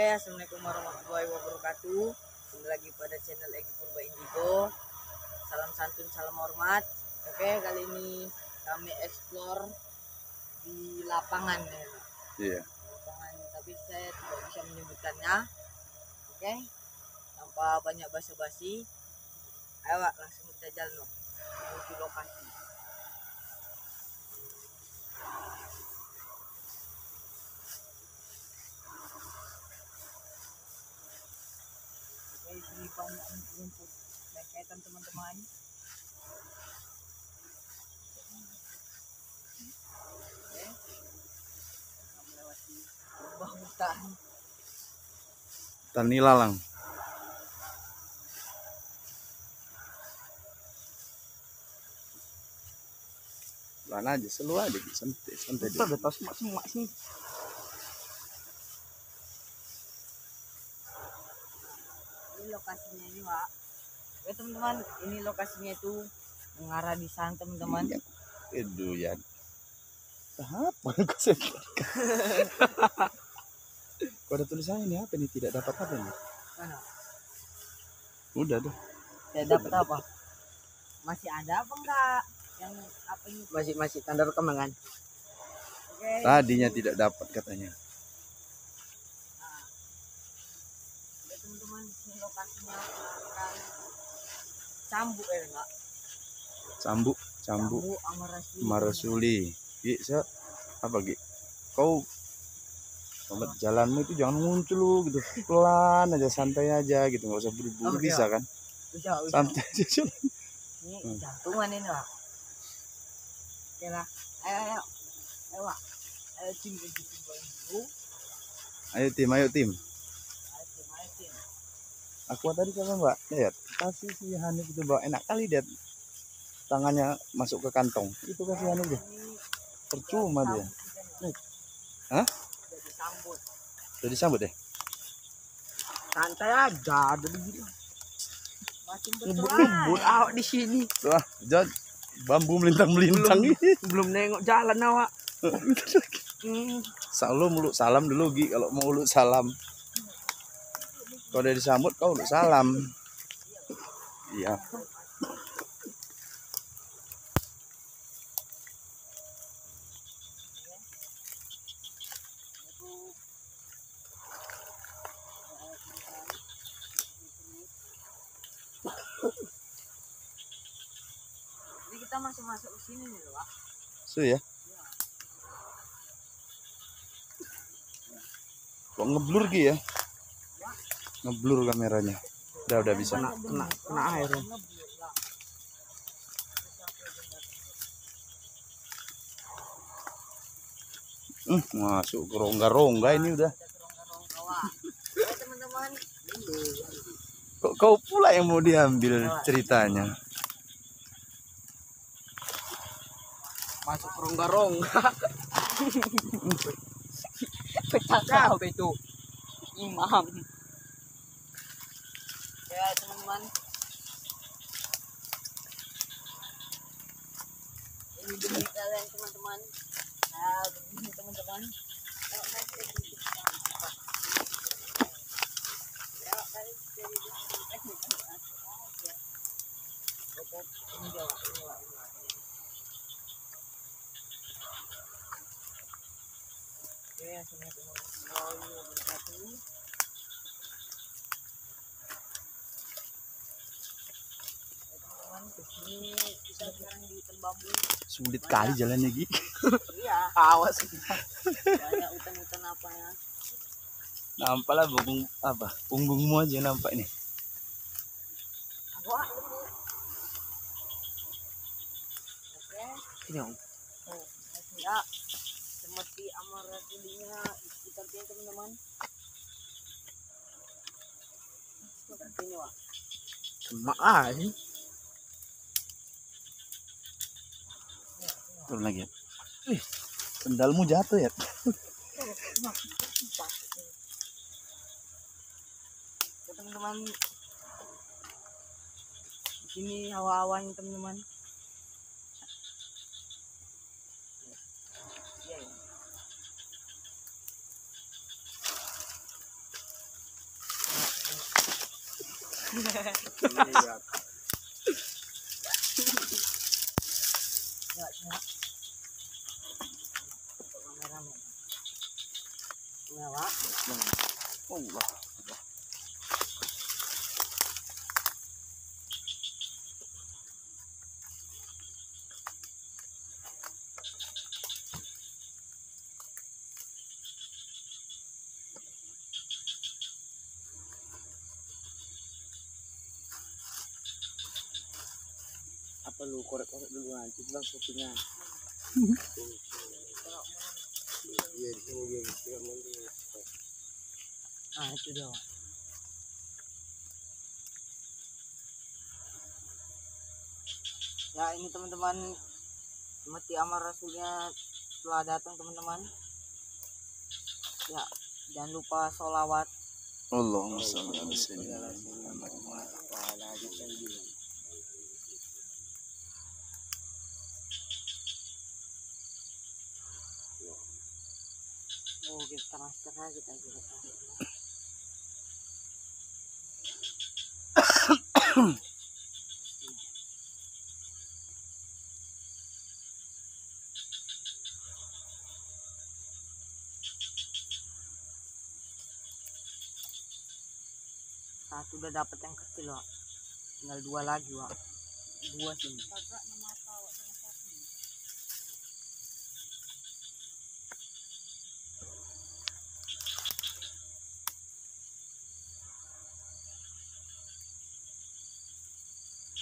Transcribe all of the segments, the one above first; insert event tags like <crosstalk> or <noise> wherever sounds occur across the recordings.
Oke, assalamualaikum warahmatullahi wabarakatuh. Kembali lagi pada channel Egi Purba Indigo. Salam santun, salam hormat. Oke, kali ini kami explore di lapangan ya. Iya. Lapangan, tapi saya tidak bisa menyebutkannya. Oke, tanpa banyak basa-basi. Ayo, langsung kita jalan menuju lokasi. Rumput dan kaitan teman-teman. Kita melewati lubang hutan. Tani lalang. Pelan aja, selu aja. Betul, dulu. betul semua semua sih. Ini lokasinya ini, Pak. Oke, teman-teman, ini lokasinya itu mengarah di sana, teman-teman. Iya. Aduh, ya. Apa kok saya Kok ada tulisannya ini apa nih? Tidak dapat apa nih? Mana? Udah tuh. Saya dapat apa? Masih ada apa enggak? Yang apa ini? Masih masih tanda rekaman kan? Oke. Tadinya tidak dapat katanya. Oke, teman-teman, ini lokasinya cambuk ya enggak? Cambuk, cambuk. Cambuk Amarasuli. Marasuli. Gi, saya apa Gi? Kau Selamat jalanmu itu jangan muncul lu gitu pelan aja santai aja gitu nggak usah buru-buru Oh, bisa iya. kan Bisa, bisa. santai aja jalan. Ini Hmm. jantungan ini lah. Oke lah. Ayo, ayo. Ayo, Pak. Ayo tim ke situ dulu. ayo tim ayo tim Ayo tim, ayo tim. Aku tadi sama mbak lihat kasih si Hanif itu bawa enak kali dia tangannya masuk ke kantong. Itu kasih Hanif Ini percuma dia. Hah? Udah disambut. udah disambut deh. Santai aja, ada betul ngebut awak di sini. Wah jangan bambu melintang melintang belum nengok jalan awak. <laughs> Hmm. muluk salam dulu Gi kalau mau uluk salam kalau udah disambut kau uluk salam. Iya. Jadi kita masih masuk ke sini nih, Pak. so ya? Kok ngeblur Gi ya ngeblur kameranya. Udah udah bisa. Kena kena kena air. Ya. Hmm, masuk ke rongga-rongga ini udah. Kok kau pula yang mau diambil ceritanya? Masuk ke rongga-rongga pecah itu imam Ya, teman-teman. Ini demi kalian, teman-teman. Nah, begini, teman-teman. Yuk, nanti kita bisa. Yuk, dari dari di sini. Eh, bukan, masuk aja. Oke, ini dia, Pak. Ini, Pak. Ini, Pak. Ini. Oke, assalamualaikum warahmatullahi wabarakatuh. teman-teman ke sini kita sekarang di hutan bambu. Sulit kali jalannya Gi. Iya. <laughs> Awas. Banyak hutan-hutan apa ya? Nampak lah punggung apa? Punggungmu aja nampak nih oke ini om. Oh ya seperti amaratulinya kita lihat teman-teman. Seperti ini wak. Semak aja turun lagi ya. Wih, sendalmu jatuh ya, ya teman-teman di sini hawa-hawanya teman-teman Yeah. Apa lu korek-korek dulu nanti bang itu Pak. Ya, ini teman-teman mati amar rasulnya telah datang teman-teman. Ya, jangan lupa sholawat. Allahumma shalli ala sayyidina Muhammad wa ala kita transfer aja kita juga tarik. Satu udah dapat yang kecil, Wak. Tinggal dua lagi, Wak. Dua sini.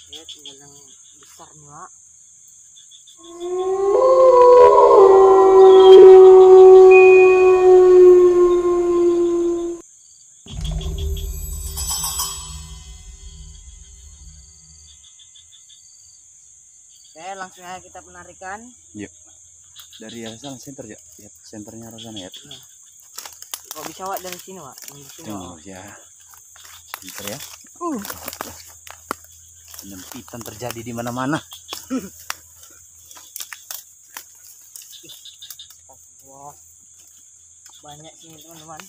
Ya, tinggal yang besar nih, Wak. Oke, langsung aja kita penarikan. Dari arah sana center ya. Ya, senternya arah sana ya. Kok bisa, Wak, dari sini, Wak? Di sini, Wak. Oh ya. Pinter ya. Penyempitan terjadi di mana-mana. Wah, banyak sini, teman-teman.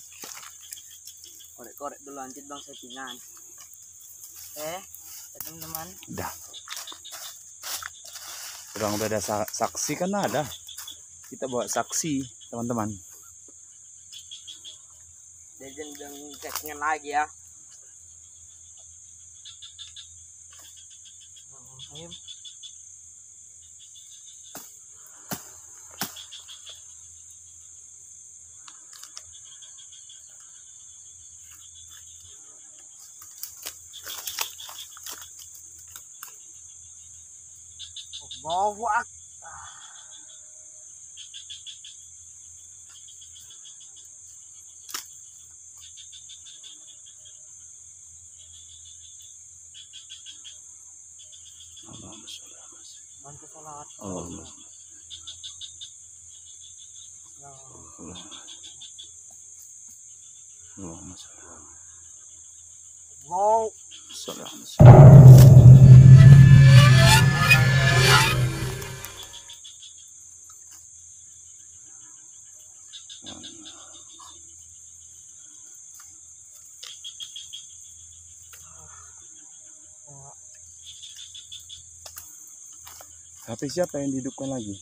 Korek-korek dulu nanti bang settingan. Oke, ya, teman-teman. Udah. Kurang udah ada sa- saksi kan ada. Kita bawa saksi, teman-teman. Jajan dan settingan lagi ya. em ngon quá. Sayyidina Bantu salawat. Allahumma sholli Wow. sholli ala sayyidina HP siapa yang dihidupkan lagi?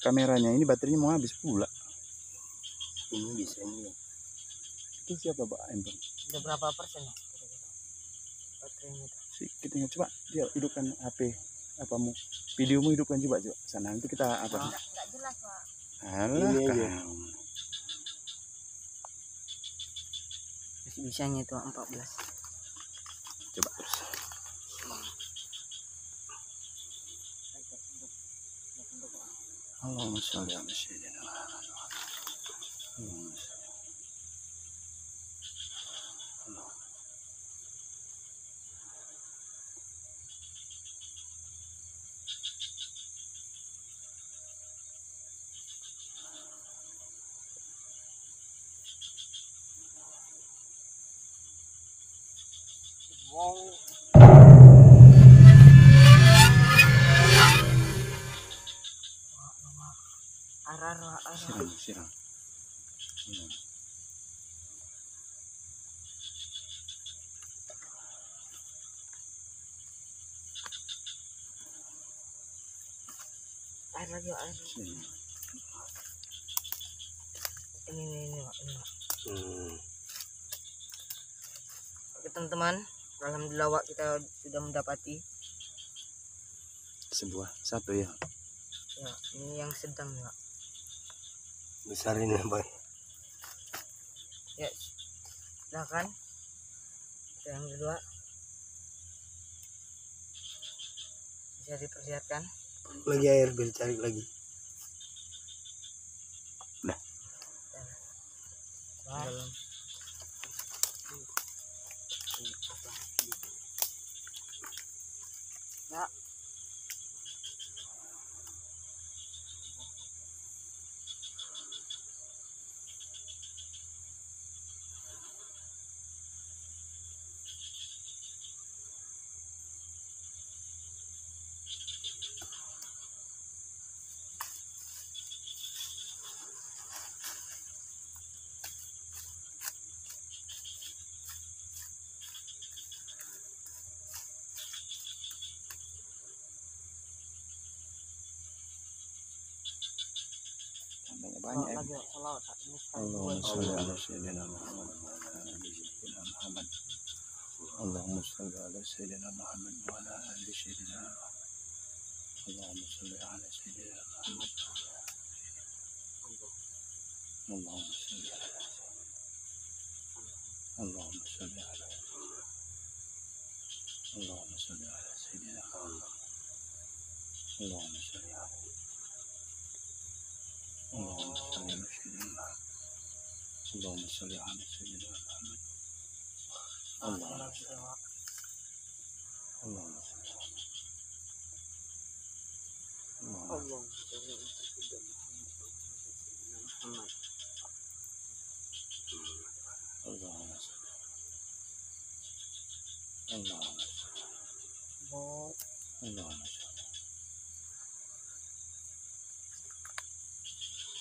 Kameranya ini baterainya mau habis pula. Ini bisa ini. Itu siapa Pak Embon? Udah berapa persen ya? Baterainya itu. Si, kita ingat coba dia hidupkan HP apamu videomu hidupkan coba coba sana nanti kita apa Enggak jelas, Pak. alah Iya, iya. Masih bisanya itu 14. coba terus Allahumma sholli ala sayyidina Muhammad wa ala alihi. Allahumma sholli. Allah. Wow. sira hmm. air lagi air hmm. ini ini ini, ini. Hmm. oke teman-teman alhamdulillah wak kita sudah mendapati sebuah satu ya ya ini yang sedang ya Besar ini <laughs> bang. ya silakan Kita yang kedua bisa diperlihatkan Lagi air biar cari lagi. dalam ya وعن أبي اللهم صل على سيدنا محمد وعلى آل سيدنا محمد اللهم صل على سيدنا محمد وعلى آل سيدنا محمد. اللهم صل على سيدنا محمد. اللهم صل على اللهم صل على اللهم صل على سيدنا محمد. اللهم صل على سيدنا محمد اللهم صل اللهم صل اللهم Allah Muhammad اللهم صل اللهم صل Bo- اللهم صل اللهم صل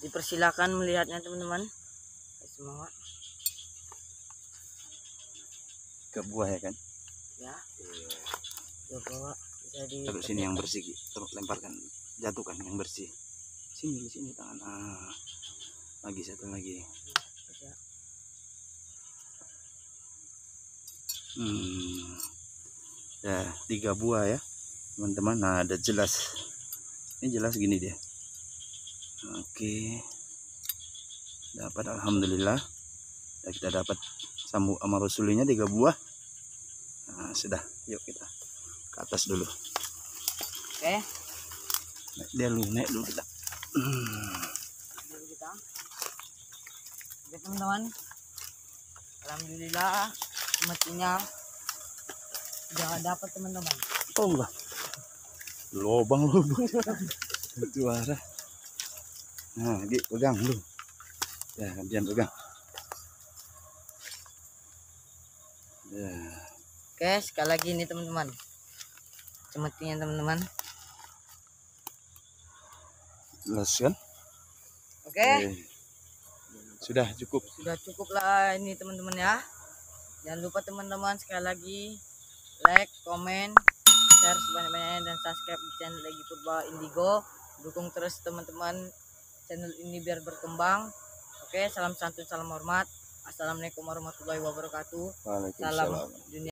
dipersilakan melihatnya teman-teman. Semua. Ke buah ya kan? Ya. Coba Wak. bisa di terus sini yang bersih terus lemparkan jatuhkan yang bersih. Sini di sini tangan. Ah. Lagi satu lagi. Ya. hmm. Ya tiga buah ya teman-teman. Nah ada jelas. Ini jelas gini dia oke. Dapat alhamdulillah. Ya, kita dapat sambu sama rasulinya tiga buah. Nah, sudah. Yuk kita ke atas dulu. Oke. Naik dia dulu naik dulu kita. Oke teman-teman. Alhamdulillah semestinya sudah dapat teman-teman. Oh enggak lobang lubang. Itu <laughs> arah nah Gi, pegang lu ya gantian pegang. Ya. Oke sekali lagi ini teman-teman. Semestinya teman-teman. Jelas kan? Oke. Eh, sudah cukup. Sudah cukup lah ini teman-teman ya. Jangan lupa teman-teman sekali lagi like comment share sebanyak-banyaknya dan subscribe di channel Legi Purba Indigo. Dukung terus teman-teman channel ini biar berkembang. Oke salam santun salam hormat. Assalamualaikum warahmatullahi wabarakatuh. Salam dunia